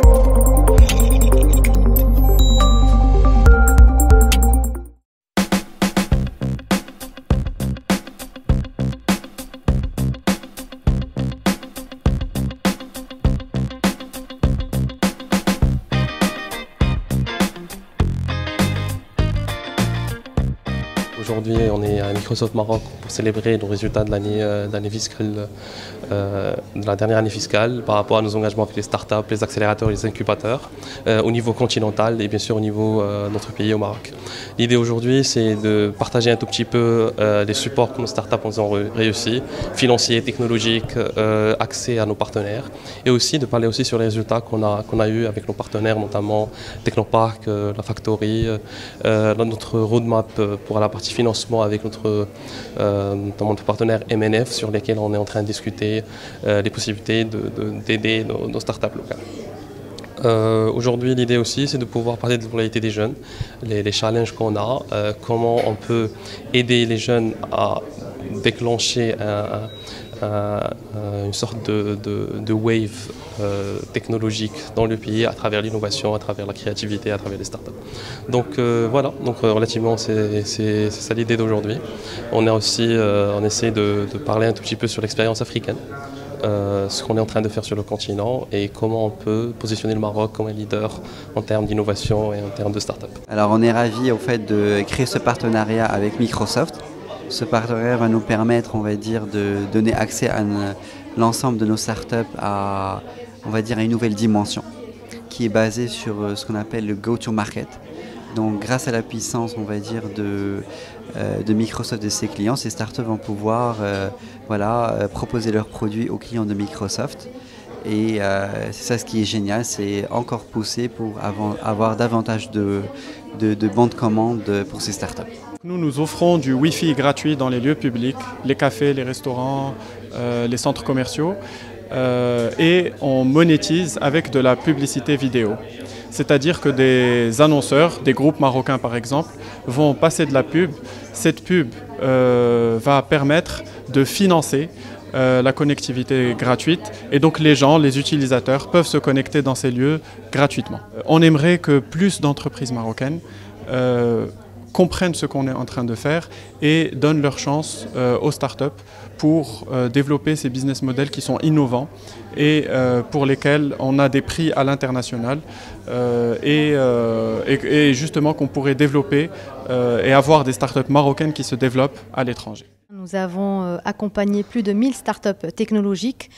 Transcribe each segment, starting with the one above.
Thank you. Aujourd'hui, on est à Microsoft Maroc pour célébrer nos résultats de l'année euh, fiscale, euh, de la dernière année fiscale par rapport à nos engagements avec les startups, les accélérateurs et les incubateurs euh, au niveau continental et bien sûr au niveau de notre pays au Maroc. L'idée aujourd'hui, c'est de partager un tout petit peu les supports que nos startups ont réussi, financiers, technologiques, accès à nos partenaires et aussi de parler aussi sur les résultats qu'on a, qu'on a eu avec nos partenaires, notamment Technopark, la Factory, notre roadmap pour la partie financement avec notre, euh, partenaire MNF sur lesquels on est en train de discuter euh, les possibilités d'aider nos, startups locales. Euh, aujourd'hui, l'idée aussi, c'est de pouvoir parler de l'employabilité des jeunes, les, challenges qu'on a, comment on peut aider les jeunes à déclencher un, une sorte de, wave euh, technologique dans le pays à travers l'innovation, à travers la créativité, à travers les startups. Donc euh, voilà, donc euh, relativement c'est ça l'idée d'aujourd'hui. On a aussi, on essaie de, parler un tout petit peu sur l'expérience africaine. ce qu'on est en train de faire sur le continent et comment on peut positionner le Maroc comme un leader en termes d'innovation et en termes de start-up. Alors on est ravi au fait de créer ce partenariat avec Microsoft ce partenariat va nous permettre, on va dire, de donner accès à l'ensemble de nos startups à, on va dire, une nouvelle dimension qui est basée sur euh, ce qu'on appelle le go-to-market. Donc grâce à la puissance, on va dire, de, euh, de Microsoft et de ses clients, ces startups vont pouvoir euh, voilà, proposer leurs produits aux clients de Microsoft. Et c'est ça ce qui est génial, c'est encore pousser pour avoir, davantage de, de, de bons de commande pour ces startups. Nous, nous offrons du Wi-Fi gratuit dans les lieux publics, les cafés, les restaurants, euh, les centres commerciaux, euh, et on monétise avec de la publicité vidéo. C'est-à-dire que des annonceurs, des groupes marocains par exemple, vont passer de la pub. Cette pub euh, va permettre de financer la connectivité gratuite et donc les gens, les utilisateurs peuvent se connecter dans ces lieux gratuitement. On aimerait que plus d'entreprises marocaines comprennent ce qu'on est en train de faire et donnent leur chance euh, aux startups pour euh, développer ces business models qui sont innovants et euh, pour lesquels on a des prix à l'international et, et, justement qu'on pourrait développer et avoir des startups marocaines qui se développent à l'étranger. Nous avons accompagné plus de 1000 startups technologiques.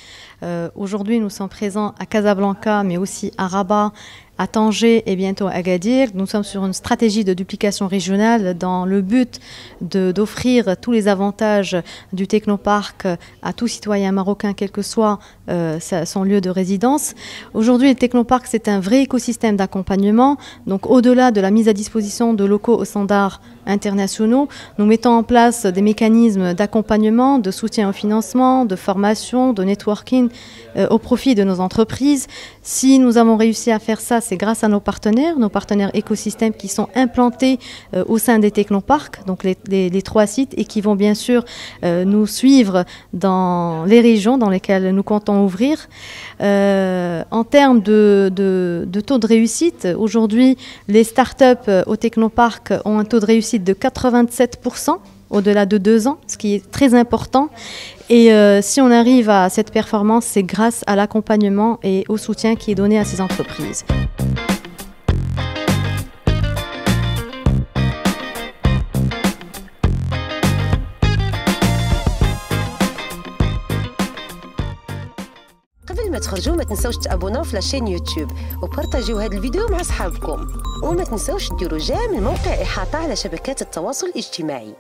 Aujourd'hui, nous sommes présents à Casablanca, mais aussi à Rabat à Tanger et bientôt à Agadir. Nous sommes sur une stratégie de duplication régionale dans le but d'offrir tous les avantages du technoparc à tout citoyen marocain, quel que soit euh, son lieu de résidence. Aujourd'hui, le technoparc, c'est un vrai écosystème d'accompagnement. Donc, au-delà de la mise à disposition de locaux aux standards internationaux, nous mettons en place des mécanismes d'accompagnement, de soutien au financement, de formation, de networking euh, au profit de nos entreprises. Si nous avons réussi à faire ça, c'est grâce à nos partenaires, nos partenaires écosystèmes qui sont implantés euh, au sein des technoparcs, donc les, trois sites, et qui vont bien sûr euh, nous suivre dans les régions dans lesquelles nous comptons ouvrir. en termes de, taux de réussite, aujourd'hui, les startups au technoparc ont un taux de réussite de 87% au-delà de deux ans, ce qui est très important. Et euh, si on arrive à cette performance, c'est grâce à l'accompagnement et au soutien qui est donné à ces entreprises. ما تخرجوا ما تنسوش تابوناو في لاشين يوتيوب وبارطاجيو هذا الفيديو مع اصحابكم وما تنسوش ديروا جيم الموقع إحاطة على شبكات التواصل الاجتماعي.